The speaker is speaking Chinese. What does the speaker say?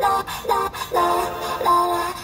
啦啦啦啦啦。